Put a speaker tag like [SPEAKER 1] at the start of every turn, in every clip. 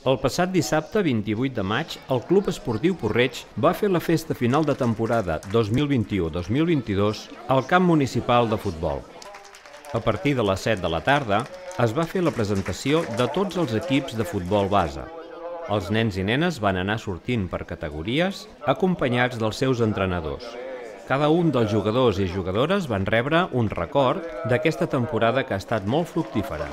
[SPEAKER 1] El passat dissabte 28 de maig, el Club Esportiu Porreig va fer la festa final de temporada 2021-2022 al camp municipal de futbol. A partir de les 7 de la tarda es va fer la presentació de tots els equips de futbol base. Els nens i nenes van anar sortint per categories acompanyats dels seus entrenadors. Cada un dels jugadors i jugadores van rebre un record d'aquesta temporada que ha estat molt fructífera.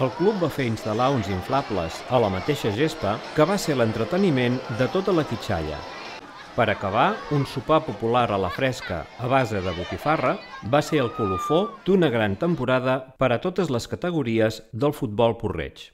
[SPEAKER 1] El club va fer instal·lar uns inflables a la mateixa gespa que va ser l'entreteniment de tota la quitxalla. Per acabar, un sopar popular a la fresca a base de botifarra va ser el colofó d'una gran temporada per a totes les categories del futbol porreig.